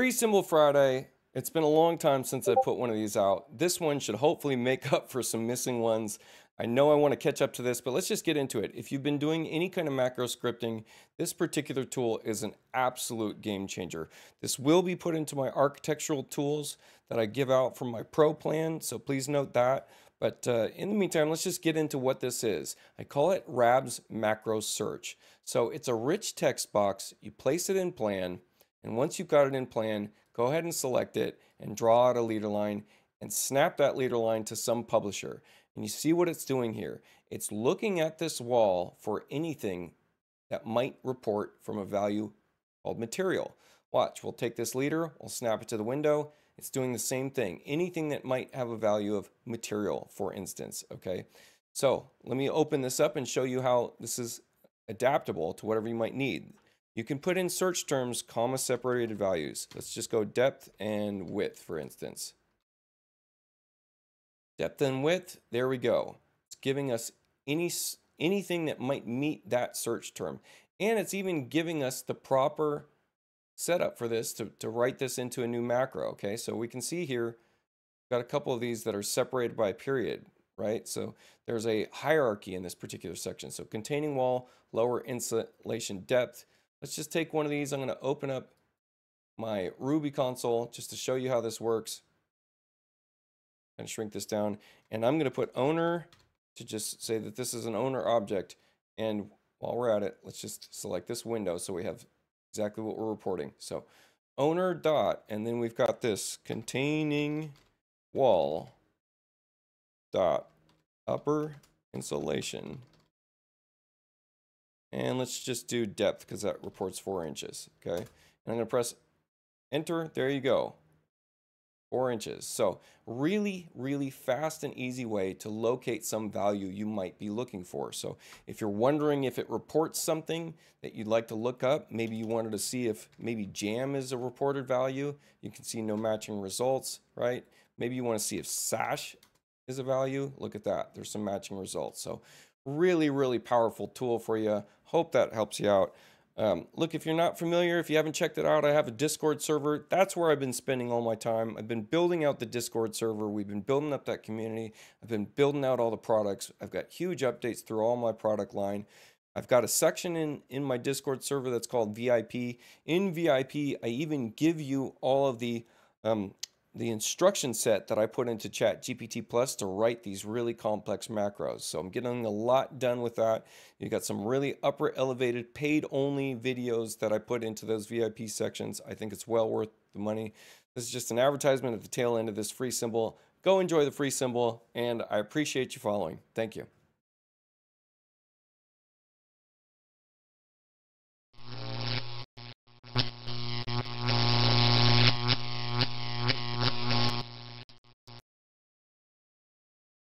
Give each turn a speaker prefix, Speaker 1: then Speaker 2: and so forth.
Speaker 1: Free Symbol Friday. It's been a long time since I put one of these out. This one should hopefully make up for some missing ones. I know I want to catch up to this, but let's just get into it. If you've been doing any kind of macro scripting, this particular tool is an absolute game changer. This will be put into my architectural tools that I give out from my pro plan, so please note that. But uh, in the meantime, let's just get into what this is. I call it RABS Macro Search. So it's a rich text box. You place it in plan, and once you've got it in plan, go ahead and select it and draw out a leader line and snap that leader line to some publisher. And you see what it's doing here. It's looking at this wall for anything that might report from a value called material. Watch, we'll take this leader, we'll snap it to the window, it's doing the same thing. Anything that might have a value of material, for instance, okay? So let me open this up and show you how this is adaptable to whatever you might need. You can put in search terms, comma separated values. Let's just go depth and width, for instance. Depth and width, there we go. It's giving us any anything that might meet that search term. And it's even giving us the proper setup for this to, to write this into a new macro, okay? So we can see here, got a couple of these that are separated by a period, right? So there's a hierarchy in this particular section. So containing wall, lower insulation depth. Let's just take one of these. I'm going to open up my Ruby console just to show you how this works. And shrink this down. And I'm going to put owner to just say that this is an owner object. And while we're at it, let's just select this window so we have exactly what we're reporting. So owner dot, and then we've got this containing wall dot upper insulation. And let's just do depth because that reports four inches. Okay. And I'm going to press enter. There you go four inches. So really, really fast and easy way to locate some value you might be looking for. So if you're wondering if it reports something that you'd like to look up, maybe you wanted to see if maybe jamb is a reported value, you can see no matching results, right? Maybe you want to see if sash is a value. Look at that. There's some matching results. So really, really powerful tool for you. Hope that helps you out. Um, look, if you're not familiar, if you haven't checked it out, I have a Discord server. That's where I've been spending all my time. I've been building out the Discord server. We've been building up that community. I've been building out all the products. I've got huge updates through all my product line. I've got a section in, in my Discord server that's called VIP. In VIP, I even give you all of the um, the instruction set that I put into Chat GPT Plus to write these really complex macros. So I'm getting a lot done with that. You got some really upper elevated paid only videos that I put into those VIP sections. I think it's well worth the money. This is just an advertisement at the tail end of this free symbol. Go enjoy the free symbol and I appreciate you following. Thank you.